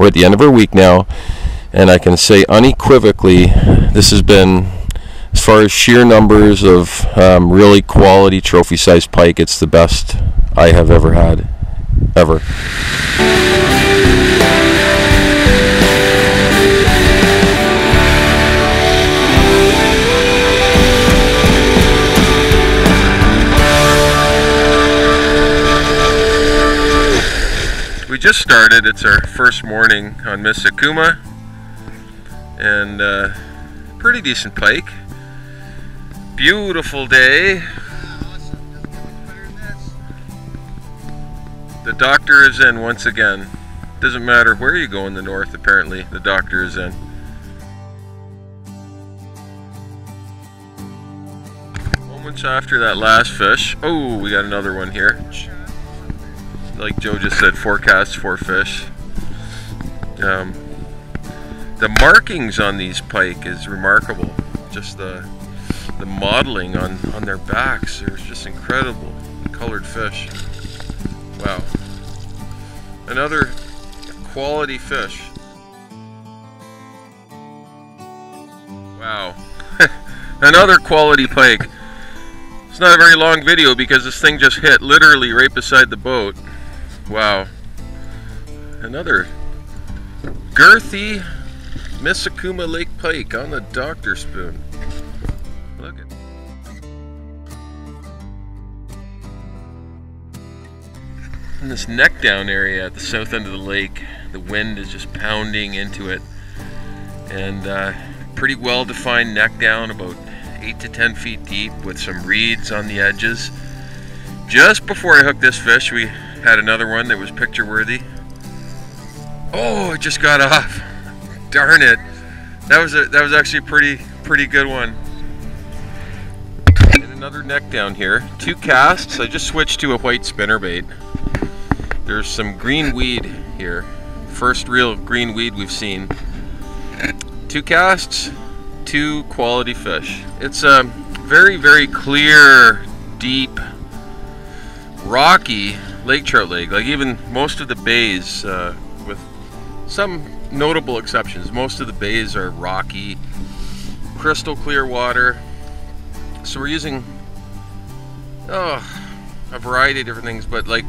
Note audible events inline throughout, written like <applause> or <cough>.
we're at the end of our week now, and I can say unequivocally, this has been, as far as sheer numbers of um, really quality trophy-sized pike, it's the best I have ever had, ever. Just started. It's our first morning on Misekumaw, and uh, pretty decent pike. Beautiful day. The doctor is in once again. Doesn't matter where you go in the north, apparently, the doctor is in. Moments after that last fish. Oh, we got another one here. Like Joe just said, forecast for fish. Um, the markings on these pike is remarkable. Just the the modeling on, on their backs. There's just incredible colored fish. Wow. Another quality fish. Wow. <laughs> Another quality pike. It's not a very long video because this thing just hit literally right beside the boat. Wow. Another girthy Misekumaw Lake pike on the doctor spoon. Look at In this neck down area at the south end of the lake, the wind is just pounding into it. And uh, pretty well defined neck down, about 8 to 10 feet deep, with some reeds on the edges. Just before I hooked this fish, we had another one that was picture worthy. Oh, it just got off. <laughs> Darn it. That was a that was actually a pretty pretty good one. And another neck down here. Two casts. I just switched to a white spinnerbait. There's some green weed here. First real green weed we've seen. Two casts, two quality fish. It's a very, very clear, deep, rocky lake trout lake. Like even most of the bays, uh, with some notable exceptions, most of the bays are rocky, crystal clear water. So we're using oh, a variety of different things, but like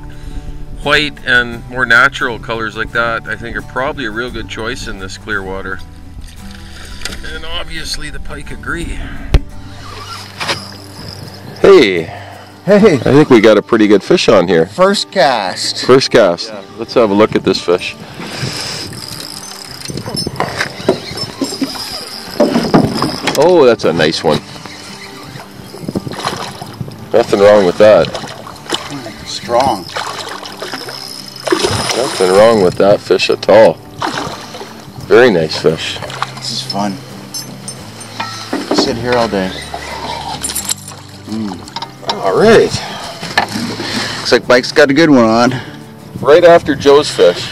white and more natural colors like that, I think are probably a real good choice in this clear water. And obviously the pike agree. Hey, Hey, I think we got a pretty good fish on here. first cast. First cast. Let's have a look at this fish. Oh, that's a nice one. Nothing wrong with that. Strong. Nothing wrong with that fish at all. Very nice fish. This is fun. Sit here all day. Mm. All right. Looks like Mike's got a good one on. Right after Joe's fish,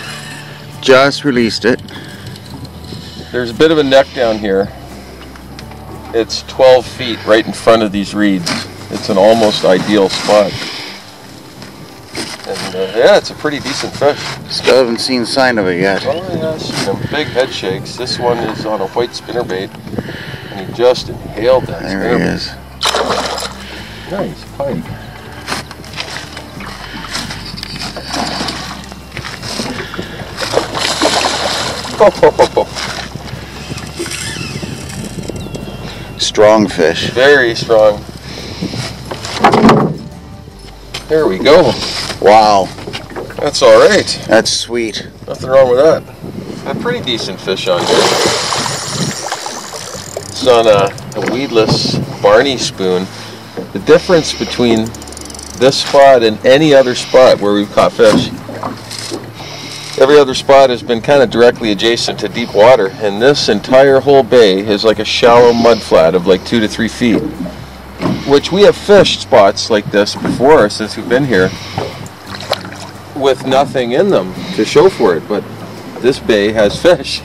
Just released it. there's a bit of a neck down here. It's 12 feet right in front of these reeds. It's an almost ideal spot. And uh, yeah, it's a pretty decent fish. Still haven't seen sign of it yet. Oh yeah, some big head shakes. This one is on a white spinnerbait, and he just inhaled that There he is. Nice pike. Strong fish. Very strong. There we go. Wow, That's all right. that's sweet. Nothing wrong with that. A pretty decent fish on here. It's on a, a weedless Barney spoon. The difference between this spot and any other spot where we've caught fish, every other spot has been kind of directly adjacent to deep water, and this entire whole bay is like a shallow mud flat of like two to three feet. Which we have fished spots like this before since we've been here with nothing in them to show for it, but this bay has fish.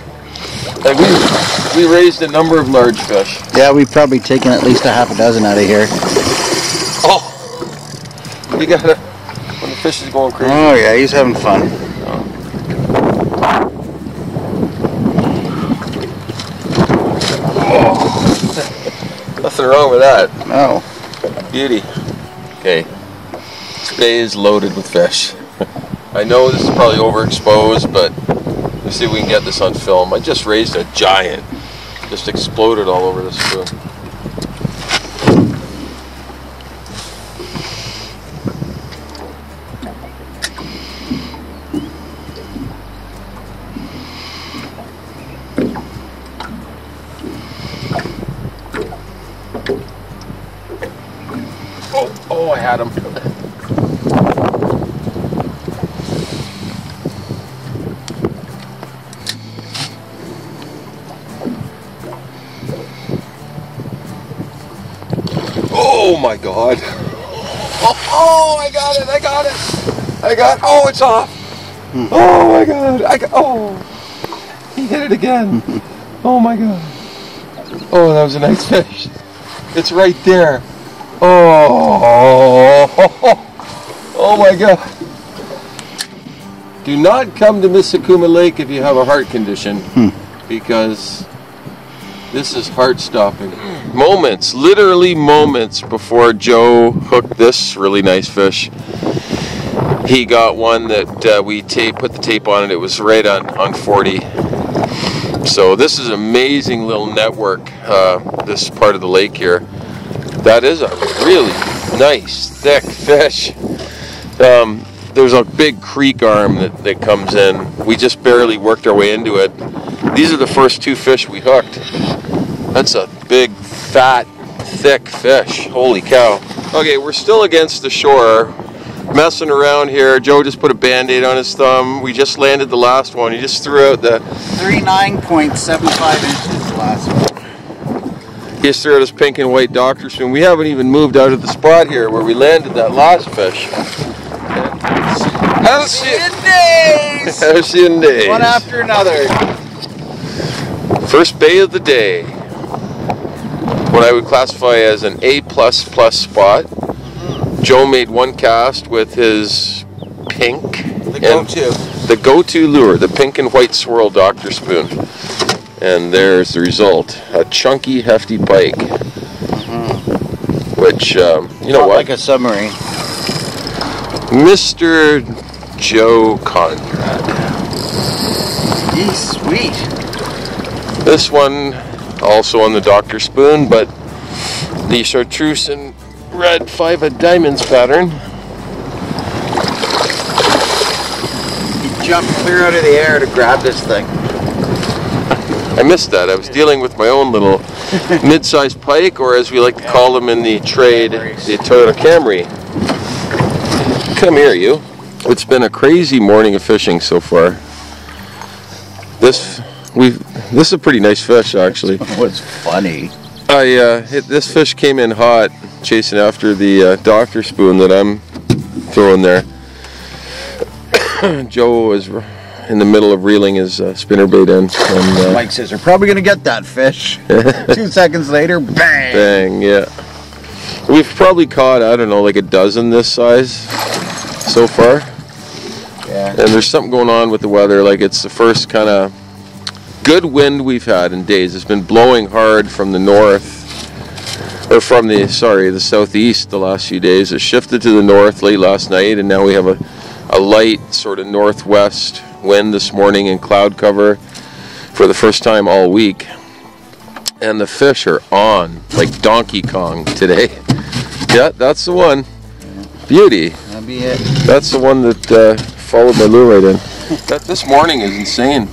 And we, we raised a number of large fish. Yeah, we've probably taken at least a half a dozen out of here. Oh, you got it when the fish is going crazy. Oh yeah, he's having fun. Oh. <laughs> Nothing wrong with that. No. Beauty. Okay. Today is loaded with fish. <laughs> I know this is probably overexposed, but let's see if we can get this on film. I just raised a giant. Just exploded all over this room. God. <laughs> Oh, oh, I got it, I got it. I got, oh, it's off. Hmm. Oh my god, I got, oh. He hit it again. <laughs> Oh my god. Oh, that was a nice <laughs> fish. It's right there. Oh, oh my God. Do not come to Misekumaw Lake if you have a heart condition hmm. because this is heart stopping. Moments, literally moments before Joe hooked this really nice fish. He got one that uh, we tape, put the tape on it. It was right on, on 40. So this is amazing little network, uh, this part of the lake here. That is a really nice, thick fish. Um, there's a big creek arm that, that comes in. We just barely worked our way into it. These are the first two fish we hooked. That's a big, fat, thick fish. Holy cow. Okay, we're still against the shore, messing around here. Joe just put a band-aid on his thumb. We just landed the last one. He just threw out the 39.75 inches the last one. He just threw out his pink and white doctor spoon. We haven't even moved out of the spot here where we landed that last fish. Haven't seen, days! haven't seen days. One after another. First bay of the day. What I would classify as an A plus plus spot. Joe made one cast with his pink The go-to. the go-to lure, the pink and white swirl doctor spoon. And there's the result: a chunky, hefty pike. Which um, you know Not what, Like a submarine. Mr. Joe Conrad. He's sweet. This one also on the Doctor Spoon, but the chartreuse and red five of diamonds pattern. He jumped clear out of the air to grab this thing. I missed that. I was dealing with my own little <laughs> mid-sized pike, or as we like to call them in the trade, the Toyota Camry. Come here, you. It's been a crazy morning of fishing so far. This we this is a pretty nice fish actually. <laughs> What's funny? I uh, hit, this fish came in hot, chasing after the uh, doctor spoon that I'm throwing there. <coughs> Joe was r- in the middle of reeling his uh, spinner bait in, and uh, Mike says they're probably gonna get that fish. <laughs> Two seconds later, bang! bang, yeah. We've probably caught I don't know like a dozen this size so far, Yeah. and there's something going on with the weather. Like it's the first kind of good wind we've had in days. It's been blowing hard from the north, or from the sorry the southeast the last few days. It shifted to the north late last night, and now we have a, a light sort of northwest wind this morning and cloud cover for the first time all week. And the fish are on like Donkey Kong today. <laughs> Yeah, that's the one. Beauty. That'll be it. That's the one that uh, followed my lure right in. That this morning is insane.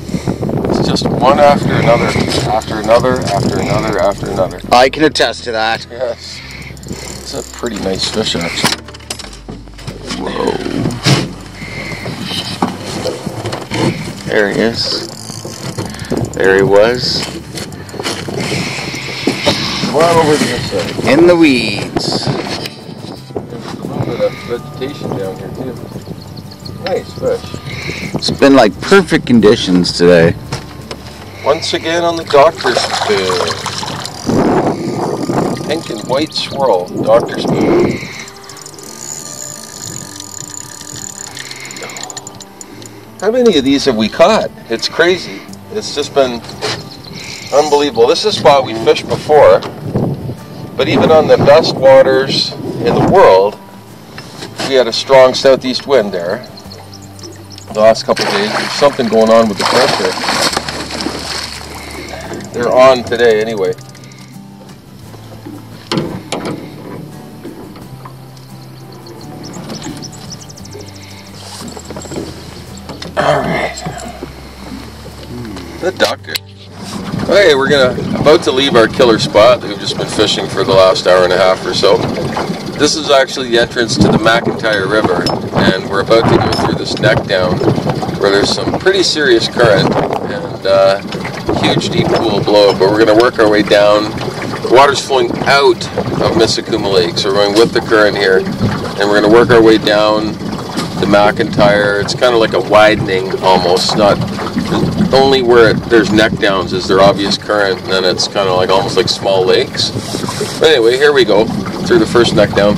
It's just one after another, after another, after another, after another. I can attest to that. Yes. It's a pretty nice fish actually. There he is. There he was. On over this side. In the weeds. There's a little bit of vegetation down here too. Nice fish. It's been like perfect conditions today. Once again on the doctor's spoon. Pink and white swirl, doctor's spoon. How many of these have we caught? It's crazy. It's just been Unbelievable. This is a spot we fished before, but even on the best waters in the world, we had a strong southeast wind there. The last couple days, there's something going on with the pressure. They're on today anyway. All right. The doctor. Okay, we're gonna about to leave our killer spot that we've just been fishing for the last hour and a half or so. This is actually the entrance to the McIntyre River, and we're about to go through this neck down where there's some pretty serious current and uh, huge deep pool below. But we're gonna work our way down. The water's flowing out of Misekumaw Lake, so we're going with the current here, and we're gonna work our way down the McIntyre. It's kind of like a widening almost, not only where it, there's neck downs is there obvious current, and then it's kind of like almost like small lakes. But anyway, here we go through the first neck down.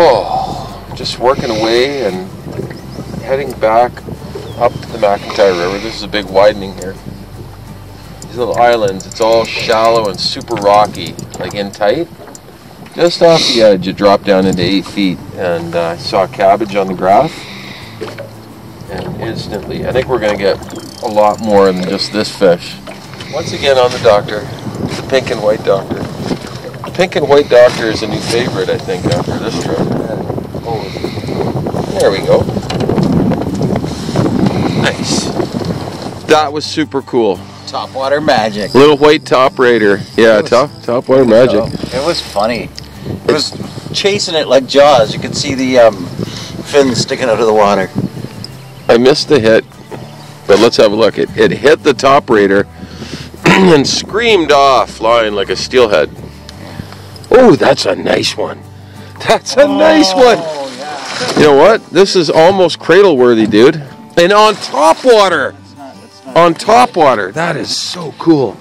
Oh, working away and heading back up to the McIntyre River. This is a big widening here. These little islands, it's all shallow and super rocky, like in tight. Just off the edge, it dropped down into eight feet, and uh, I saw cabbage on the graph. And instantly, I think we're going to get a lot more than just this fish. Once again on the doctor, the pink and white doctor. The pink and white doctor is a new favorite, I think, after this trip. There we go. Nice. That was super cool. Top water magic. Little white top raider. Yeah, was- top top water magic. It was funny. It was chasing it like Jaws. You could see the um, fins sticking out of the water. I missed the hit, but let's have a look. It, it hit the top raider <clears throat> and screamed off, flying like a steelhead. Oh, that's a nice one. That's a nice one. You know what? This is almost cradle worthy, dude. And on top water. On top water. That is so cool.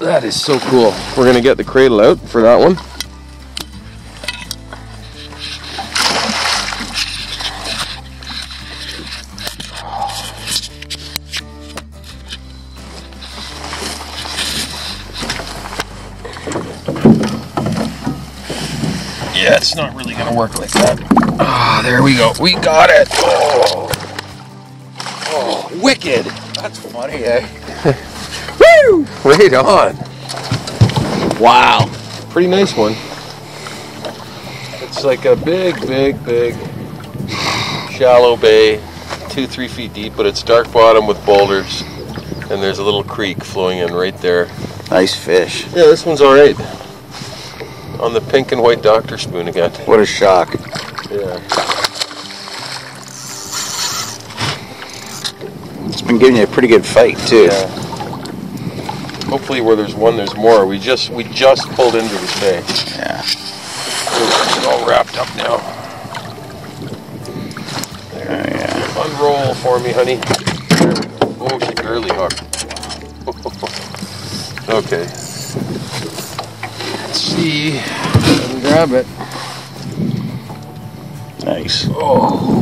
That is so cool. We're gonna get the cradle out for that one. It's not really gonna work like that. Ah, there we go. We got it. Oh, oh wicked. That's funny, eh? <laughs> Woo! Right on. Wow. Pretty nice one. It's like a big, big, big shallow bay, two, three feet deep, but it's dark bottom with boulders. And there's a little creek flowing in right there. Nice fish. Yeah, this one's all right. On the pink and white doctor spoon again. What a shock. Yeah. It's been giving you a pretty good fight, too. Yeah. Hopefully, where there's one, there's more. We just we just pulled into this bay. Yeah. It's all wrapped up now. There. Oh, yeah. Unroll for me, honey. Oh, she barely hooked. <laughs> okay. Let's see. Let grab it. Nice. Oh.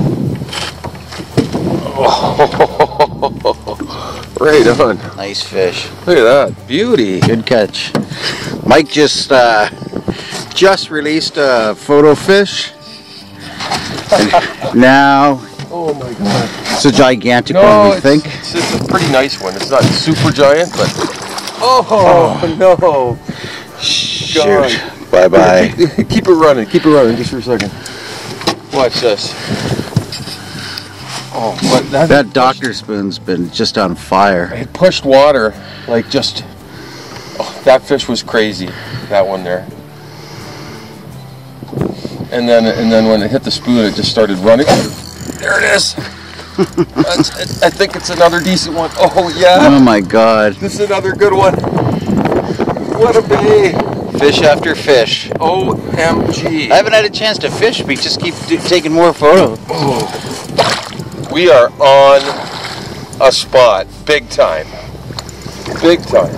Oh. <laughs> right on. Nice fish. Look at that. Beauty. Good catch. Mike just uh, just released a photo fish. <laughs> Now Oh my god. it's a gigantic No, one, we it's, think. It's, it's a pretty nice one. It's not super giant, but. Oh, no. Shoot. Bye bye. Keep, keep it running. Keep it running just for a second. Watch this. Oh, but that, That doctor spoon's been just on fire. it pushed water like just. Oh, that fish was crazy. That one there. And then and then when it hit the spoon, it just started running. There it is. I think it's another decent one. Oh yeah, Oh my god. this is another good one. What a bay! Fish after fish. OMG. I haven't had a chance to fish. We just keep taking more photos. We are on a spot, big time. Big time.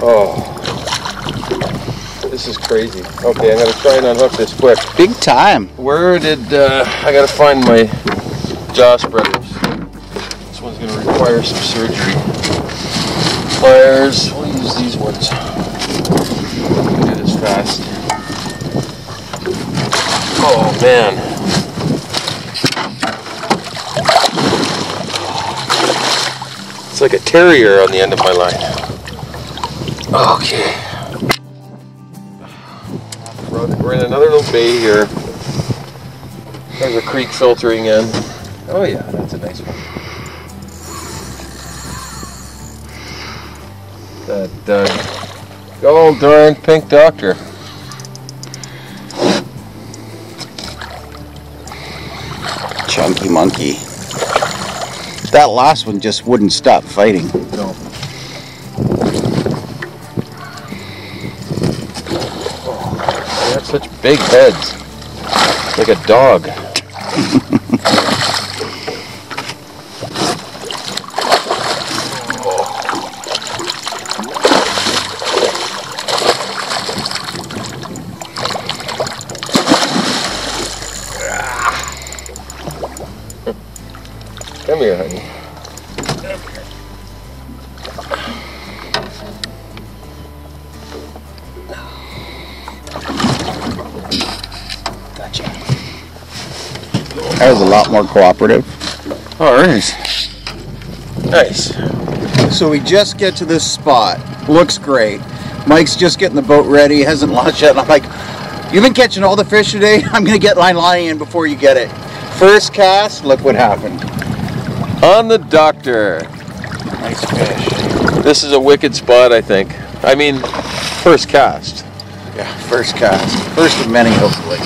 Oh, this is crazy. Okay, I'm gonna try and unhook this quick. Big time. Where did uh, I gotta find my jaw spreaders? This one's gonna require some surgery. Pliers. We'll use these ones. Fast. Oh man. It's like a terrier on the end of my line. Okay. We're in another little bay here. There's a creek filtering in. Oh yeah, that's a nice one. That uh, gold darn pink doctor. Chunky monkey. That last one just wouldn't stop fighting. No. Oh, they have such big heads. Like a dog. <laughs> here, honey. Gotcha. That was a lot more cooperative. Oh, all right. Nice. So we just get to this spot. Looks great. Mike's just getting the boat ready. Hasn't <laughs> launched yet. And I'm like, you've been catching all the fish today. <laughs> I'm gonna get line line in before you get it. First cast. Look what happened. On the doctor. Nice fish. This is a wicked spot, I think. I mean, first cast. Yeah, first cast. First of many, hopefully.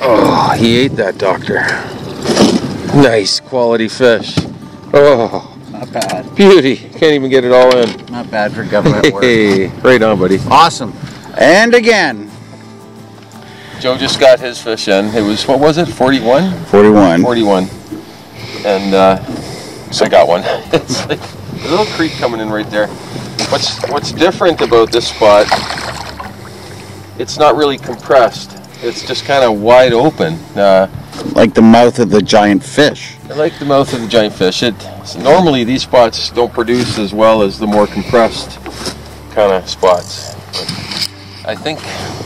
Oh, he ate that doctor. Nice quality fish. Oh, Not bad. beauty. Can't even get it all in. Not bad for government work. Hey, right on, buddy. Awesome. And again, Joe just got his fish in. It was, what was it, 41? 41. 41. And uh, so I got one. <laughs> it's like a little creek coming in right there. What's what's different about this spot? It's not really compressed. It's just kind of wide open. Uh, Like the mouth of the giant fish. I like the mouth of the giant fish. It normally these spots don't produce as well as the more compressed kind of spots. But I think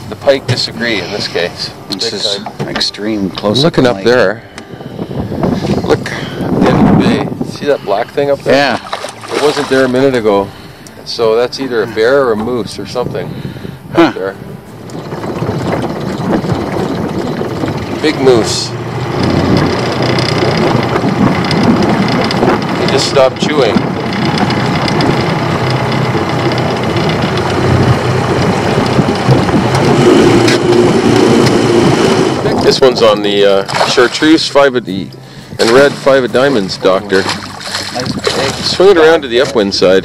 the pike disagree in this case. This is extreme close looking up there. Look at the end of the bay. See that black thing up there? Yeah. It wasn't there a minute ago. So that's either a bear or a moose or something Huh. up there. Big moose. He just stopped chewing. This one's on the uh, chartreuse five of the and red five of diamonds, Doctor. Swing it around to the upwind side.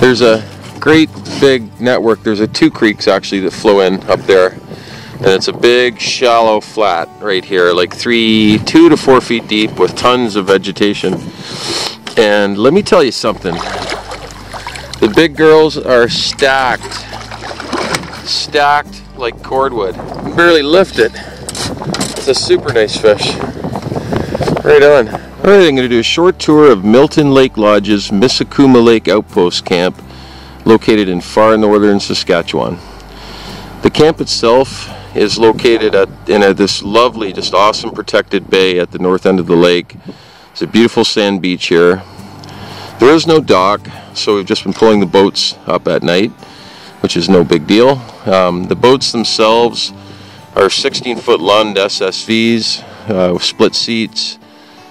There's a great big network. There's a two creeks actually that flow in up there. And it's a big shallow flat right here, like three, two to four feet deep with tons of vegetation. And let me tell you something. The big girls are stacked. Stacked like cordwood. Barely lift it. A super nice fish. Right on. All right, I'm going to do a short tour of Milton Lake Lodge's Misekumaw Lake Outpost Camp, located in far northern Saskatchewan. The camp itself is located at, in a, this lovely, just awesome protected bay at the north end of the lake. It's a beautiful sand beach here. There is no dock, so we've just been pulling the boats up at night, which is no big deal. Um, the boats themselves are 16 foot Lund SSVs, uh, with split seats,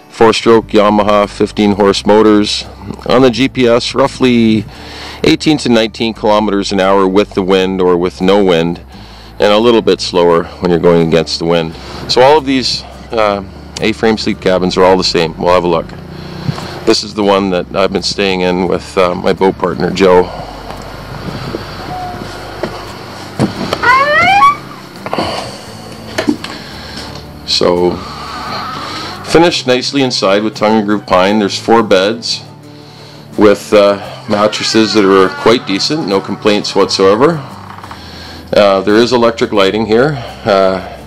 four stroke Yamaha 15 horse motors. On the GPS, roughly 18 to 19 kilometers an hour with the wind or with no wind. and a little bit slower when you're going against the wind. So all of these uh, A-frame sleep cabins are all the same. We'll have a look. This is the one that I've been staying in with uh, my boat partner Joe. So finished nicely inside with tongue and groove pine. There's four beds with uh, mattresses that are quite decent, no complaints whatsoever. Uh, there is electric lighting here. Uh,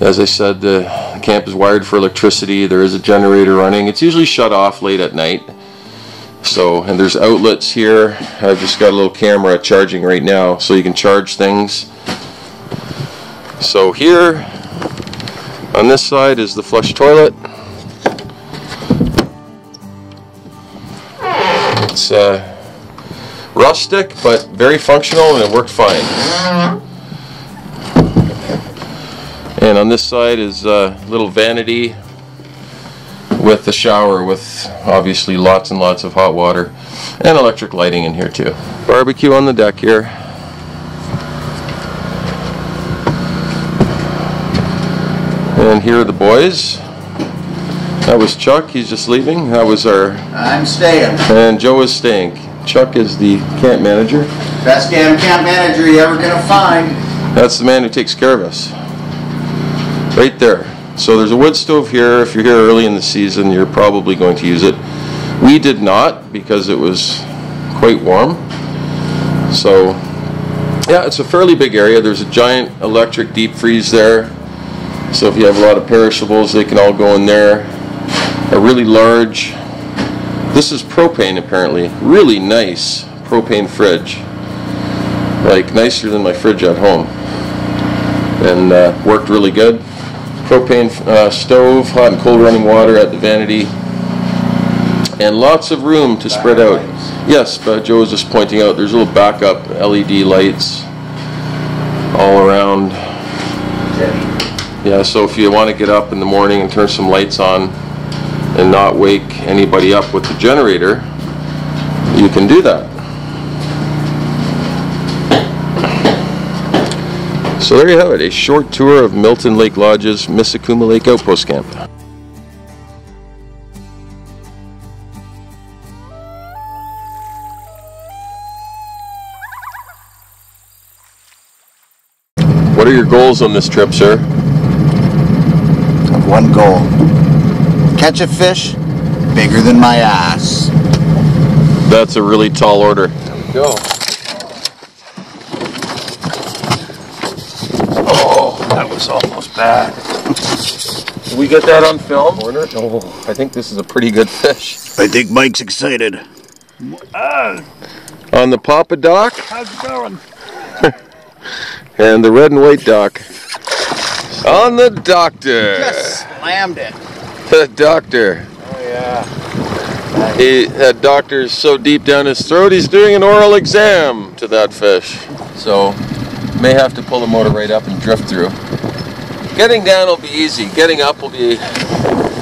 as I said, the camp is wired for electricity. There is a generator running. It's usually shut off late at night. So, and there's outlets here. I've just got a little camera charging right now so you can charge things. So here, on this side is the flush toilet. It's uh, rustic, but very functional and it worked fine. And on this side is a little vanity with the shower with obviously lots and lots of hot water and electric lighting in here too. Barbecue on the deck here. And here are the boys. That was Chuck, he's just leaving. That was our, I'm staying. and Joe is staying. Chuck is the camp manager. Best damn camp manager you ever gonna find. That's the man who takes care of us. Right there. So there's a wood stove here. If you're here early in the season, you're probably going to use it. We did not because it was quite warm. So yeah, it's a fairly big area. There's a giant electric deep freeze there. So if you have a lot of perishables, they can all go in there. A really large, this is propane apparently, really nice propane fridge. Like nicer than my fridge at home. And uh, worked really good. Propane uh, stove, hot and cold running water at the vanity. And lots of room to spread out. Yes, but Joe was just pointing out there's little backup LED lights all around. Yeah, so if you want to get up in the morning and turn some lights on and not wake anybody up with the generator, you can do that. So there you have it, a short tour of Milton Lake Lodge's Misekumaw Lake Outpost Camp. What are your goals on this trip, sir? One goal. Catch a fish bigger than my ass. That's a really tall order. Go. Oh, that was almost bad. Did we get that on film? Warner? Oh, I think this is a pretty good fish. I think Mike's excited. On the Papa Dock How's it going? <laughs> and the red and white dock. On the Doctor. Just slammed it. The Doctor. Oh yeah. He, that doctor's so deep down his throat, he's doing an oral exam to that fish. So, may have to pull the motor right up and drift through. Getting down will be easy. Getting up will be.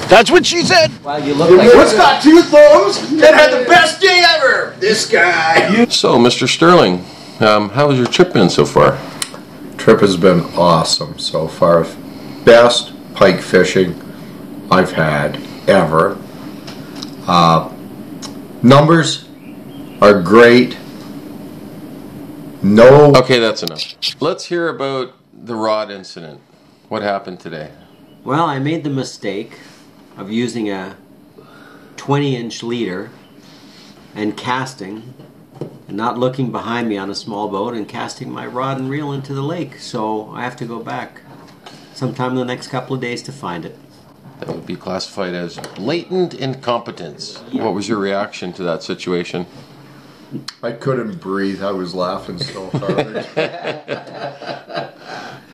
That's what she said. Wow, you look like What's got two thumbs and had the best day ever? This guy. So, Mr. Sterling, um, how has your trip been so far? Trip has been awesome so far. Best pike fishing I've had ever. Uh, numbers are great. No, Okay, that's enough. Let's hear about the rod incident. What happened today? Well, I made the mistake of using a 20 inch leader and casting and not looking behind me on a small boat and casting my rod and reel into the lake. So I have to go back sometime in the next couple of days to find it. That would be classified as blatant incompetence. What was your reaction to that situation? I couldn't breathe. I was laughing so hard. <laughs>